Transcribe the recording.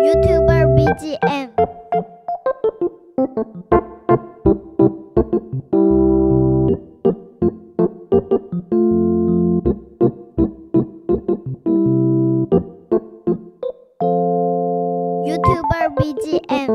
YouTuber BGM YouTuber BGM